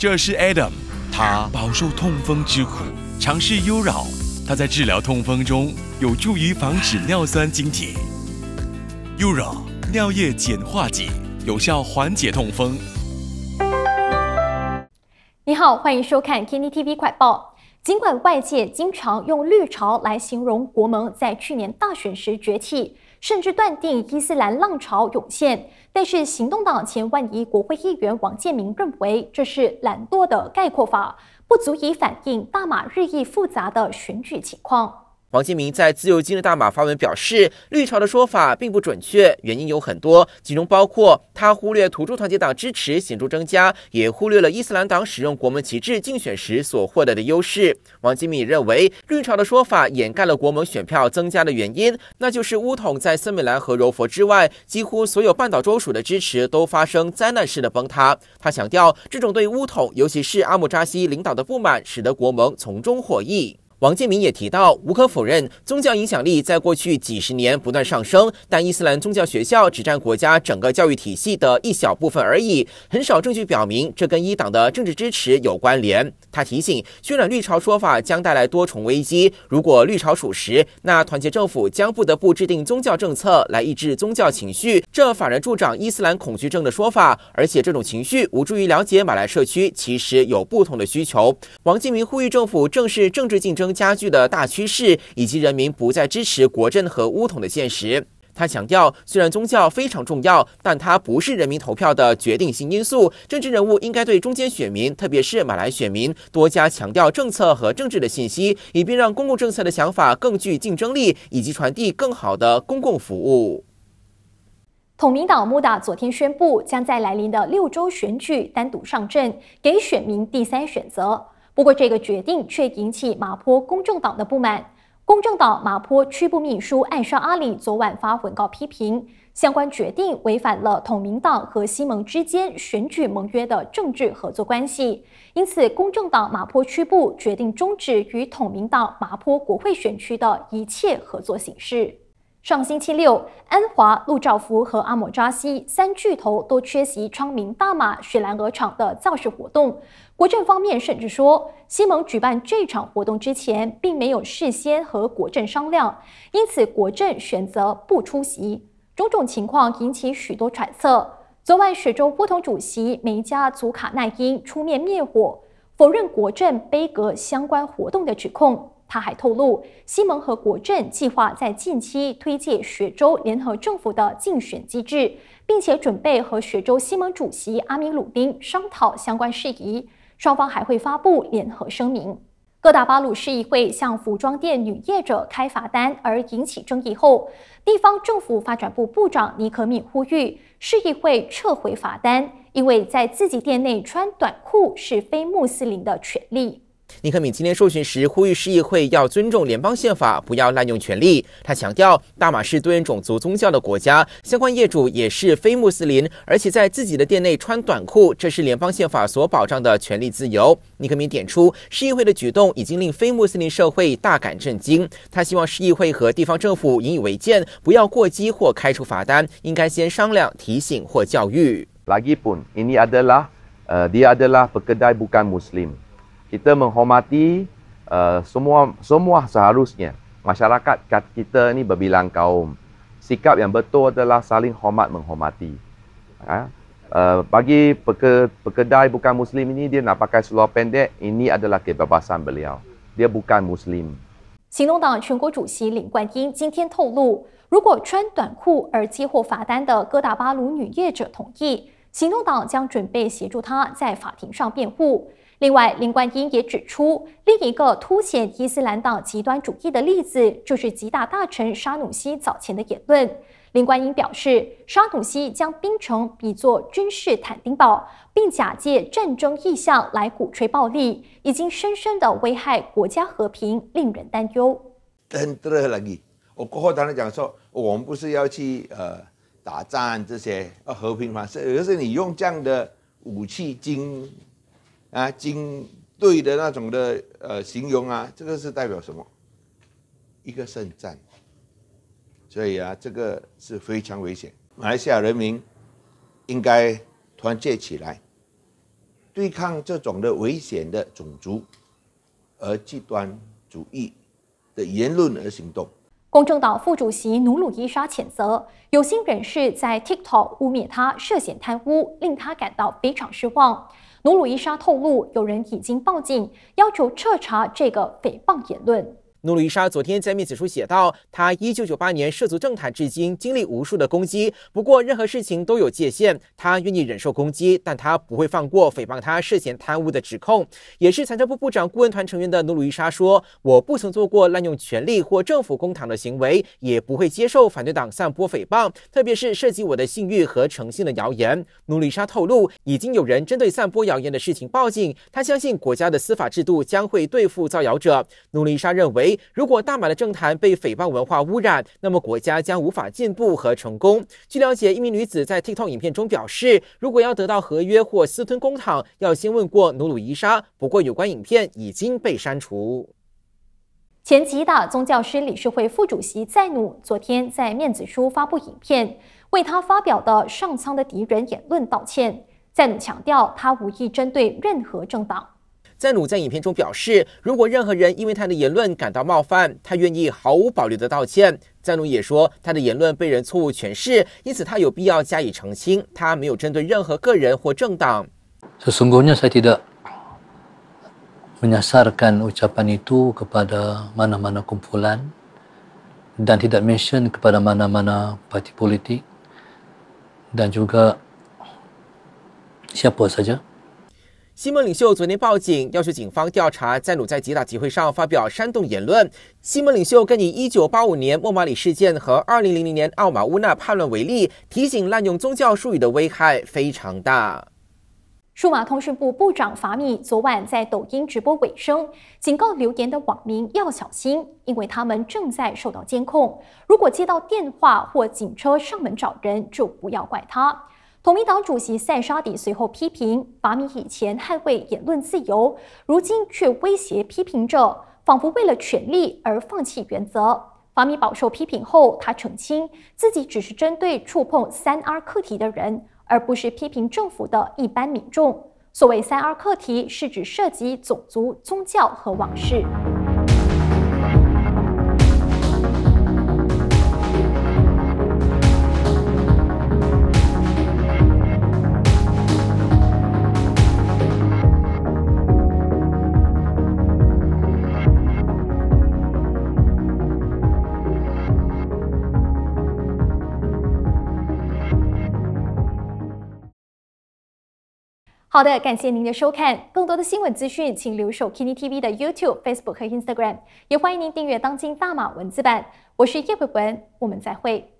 这是 Adam，他饱受痛风之苦，尝试优扰。他在治疗痛风中有助于防止尿酸晶体。优扰尿液碱化剂有效缓解痛风。你好，欢迎收看 Kenny TV 快报。尽管外界经常用“绿潮”来形容国盟在去年大选时崛起，甚至断定伊斯兰浪潮涌现，但是行动党前万一国会议员王建民认为这是懒惰的概括法，不足以反映大马日益复杂的选举情况。王金明在自由今日大马发文表示，绿潮的说法并不准确，原因有很多，其中包括他忽略土著团结党支持显著增加，也忽略了伊斯兰党使用国门旗帜竞选时所获得的优势。王建民认为，绿潮的说法掩盖了国盟选票增加的原因，那就是乌统在森美兰和柔佛之外，几乎所有半岛州属的支持都发生灾难式的崩塌。他强调，这种对乌统，尤其是阿姆扎西领导的不满，使得国盟从中获益。王建民也提到，无可否认，宗教影响力在过去几十年不断上升，但伊斯兰宗教学校只占国家整个教育体系的一小部分而已，很少证据表明这跟伊党的政治支持有关联。他提醒，渲染绿潮说法将带来多重危机。如果绿潮属实，那团结政府将不得不制定宗教政策来抑制宗教情绪，这反而助长伊斯兰恐惧症的说法，而且这种情绪无助于了解马来社区其实有不同的需求。王建民呼吁政府正视政治竞争。加剧的大趋势，以及人民不再支持国政和乌统的现实。他强调，虽然宗教非常重要，但它不是人民投票的决定性因素。政治人物应该对中间选民，特别是马来选民，多加强调政策和政治的信息，以便让公共政策的想法更具竞争力，以及传递更好的公共服务。统民党穆达昨天宣布，将在来临的六州选举单独上阵，给选民第三选择。不过，这个决定却引起马坡公正党的不满。公正党马坡区部秘书艾沙阿里昨晚发文告批评，相关决定违反了统民党和西盟之间选举盟约的政治合作关系。因此，公正党马坡区部决定终止与统民党马坡国会选区的一切合作形式。上星期六，安华、陆兆福和阿姆扎西三巨头都缺席昌明大马雪兰莪场的造势活动。国政方面甚至说，西蒙举办这场活动之前，并没有事先和国政商量，因此国政选择不出席。种种情况引起许多揣测。昨晚，雪州不同主席梅加祖卡奈因出面灭火，否认国政背阁相关活动的指控。他还透露，西蒙和国政计划在近期推介雪州联合政府的竞选机制，并且准备和雪州西蒙主席阿米鲁丁商讨相关事宜。双方还会发布联合声明。各大巴鲁市议会向服装店女业者开罚单而引起争议后，地方政府发展部部长尼可敏呼吁市议会撤回罚单，因为在自己店内穿短裤是非穆斯林的权利。尼克敏今天受询时呼吁市议会要尊重联邦宪法，不要滥用权力。他强调，大马是多元种族宗教的国家，相关业主也是非穆斯林，而且在自己的店内穿短裤，这是联邦宪法所保障的权利自由。尼克敏点出，市议会的举动已经令非穆斯林社会大感震惊。他希望市议会和地方政府引以为戒，不要过激或开出罚单，应该先商量、提醒或教育。Lagipun ini adalah dia adalah pekedai bukan Muslim. kita menghormati uh, semua semua seharusnya masyarakat kita ni berbilang kaum sikap yang betul adalah saling hormat menghormati ha? uh, bagi peke, pekedai bukan muslim ini dia nak pakai seluar pendek ini adalah kebebasan beliau dia bukan muslim 行动党全国主席林冠英今天透露，如果穿短裤而接获罚单的哥打巴鲁女业者同意，行动党将准备协助他在法庭上辩护。 另外，林冠英也指出，另一个凸显伊斯兰党极端主义的例子，就是吉大大臣沙努西早前的言论。林冠英表示，沙努西将槟城比作军事坦丁堡，并假借战争意向来鼓吹暴力，已经深深的危害国家和平，令人担忧。我过后当然讲说，我们不是要去呃打仗这些呃和平方式，而是你用这样的武器经。啊，军队的那种的呃形容啊，这个是代表什么？一个圣战。所以啊，这个是非常危险。马来西亚人民应该团结起来，对抗这种的危险的种族而极端主义的言论而行动。公正党副主席努鲁伊莎谴责有心人士在 TikTok 污蔑他涉嫌贪污，令他感到非常失望。努鲁伊莎透露，有人已经报警，要求彻查这个诽谤言论。努鲁伊莎昨天在面子书写道：“他一九九八年涉足政坛至今，经历无数的攻击。不过，任何事情都有界限。他愿意忍受攻击，但他不会放过诽谤他涉嫌贪污的指控。”也是财政部部长顾问团成员的努鲁伊莎说：“我不曾做过滥用权力或政府公堂的行为，也不会接受反对党散播诽谤，特别是涉及我的信誉和诚信的谣言。”努鲁伊沙透露，已经有人针对散播谣言的事情报警。他相信国家的司法制度将会对付造谣者。努鲁伊沙认为。如果大马的政坛被诽谤文化污染，那么国家将无法进步和成功。据了解，一名女子在 TikTok 影片中表示，如果要得到合约或私吞公帑，要先问过努鲁伊莎。不过，有关影片已经被删除。前吉大宗教师理事会副主席在努昨天在面子书发布影片，为他发表的上苍的敌人言论道歉。在努强调，他无意针对任何政党。赞努在影片中表示，如果任何人因为他的言论感到冒犯，他愿意毫无保留的道歉。赞努也说，他的言论被人错误诠释，因此他有必要加以澄清。他没有针对任何个人或政党。Sesungguhnya saya tidak menyasarkan ucapan itu kepada mana-mana kumpulan dan tidak mention kepada mana-mana parti politik dan juga siapa saja. 西蒙领袖昨天报警，要求警方调查赞努在吉打集会上发表煽动言论。西蒙领袖更以1985年莫马里事件和2000年奥马乌纳叛乱为例，提醒滥用宗教术语的危害非常大。数码通讯部部长法米昨晚在抖音直播尾声，警告留言的网民要小心，因为他们正在受到监控。如果接到电话或警车上门找人，就不要怪他。统民党主席塞沙迪随后批评，法米以前捍卫言论自由，如今却威胁批评者，仿佛为了权力而放弃原则。法米饱受批评后，他澄清自己只是针对触碰三 R 课题的人，而不是批评政府的一般民众。所谓三 R 课题，是指涉及种族、宗教和往事。好的，感谢您的收看。更多的新闻资讯，请留守 Kini TV 的 YouTube、Facebook 和 Instagram，也欢迎您订阅当今大马文字版。我是叶慧文，我们再会。